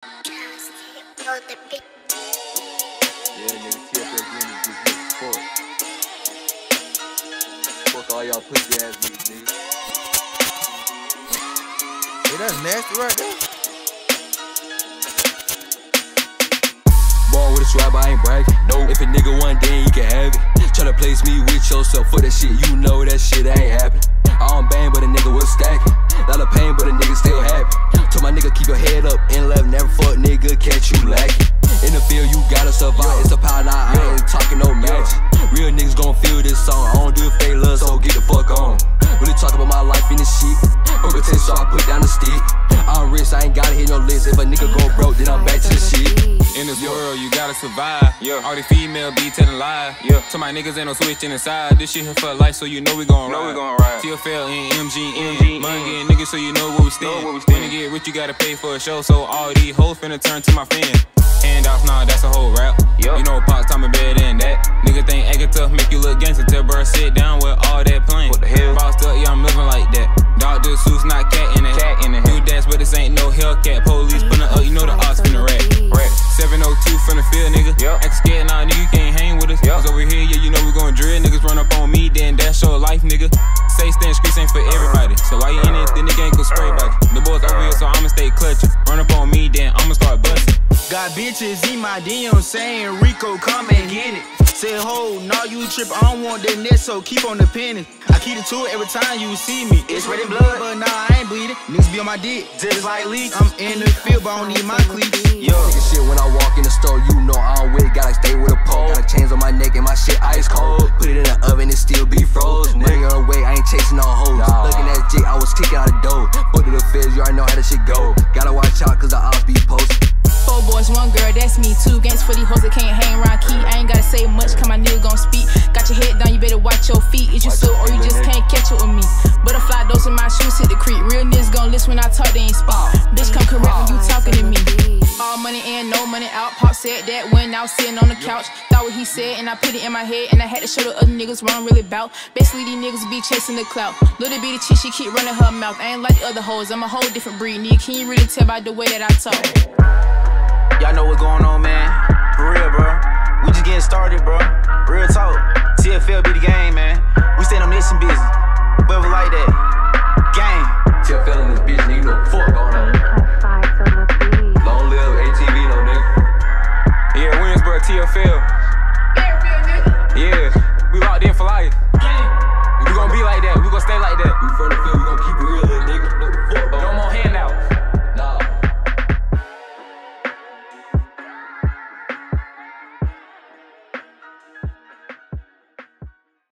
Yeah, nigga, TFS Winners just niggas fuck. Fuck all y'all pussy ass niggas, nigga. Hey, that's nasty right there. Born with a swag, but I ain't bragging. No, if a nigga one day, he can have it. Tryna place me with yourself for that shit, you know that shit ain't happening. Your head up, in left, never fuck nigga, catch you lacking. In the field, you gotta survive. It's a power, now I ain't talking no magic. Real niggas gon' feel this song. I don't do it fake love, so get the fuck on. Really talk about my life in this shit. Perpetrate, so I put down the stick. I'm rich, I ain't gotta hit no list. If a nigga go broke, then I'm back to the shit. In this world, you gotta survive. Yeah. All these female be telling lies. Yeah. To my niggas ain't no switching inside. This shit here for life, so you know we gon' Know ride. we gon' ride. TFL in MGN. MGN. Money getting niggas, so you know where we stand. where we stand. When you get rich, you gotta pay for a show. So all these hoes finna turn to my fans. Handoffs, nah, that's a whole rap. Yeah. You know, Pops time better than that. Nigga think acting tough, make you look gangster. Tell bro, sit down with all that playing. Here, so I'ma stay clutching. Run up on me, then I'ma start busting. Got bitches in my DM saying Rico, come and get it. Say ho, nah you trip, I don't want that net, so keep on the penny. I keep it to it every time you see me. It's red and blood, but nah I ain't bleeding. Niggas be on my dick, just like leaks. I'm in the field, but I don't need my cleats. Yo, Taking shit when I walk in the store, you know I don't with it. Gotta stay with a pole. Got a chains on my neck and my shit ice cold. For these hoes that can't hang around key. I ain't gotta say much, cause my nigga gon' speak. Got your head down, you better watch your feet. Is you so or you just can't catch it with me? Butterfly dose in my shoes hit the creek. Real niggas gon' listen when I talk, they ain't speak. Bitch, come correct when you talking to me. All money in, no money out. Pop said that when I was sitting on the couch. Thought what he said, and I put it in my head. And I had to show the other niggas what I'm really about. Basically, these niggas be chasing the clout. Little bitty chick, she keep running her mouth. I ain't like the other hoes, I'm a whole different breed. Nigga, can you really tell by the way that I talk? y'all know what's going on, man. This and like that.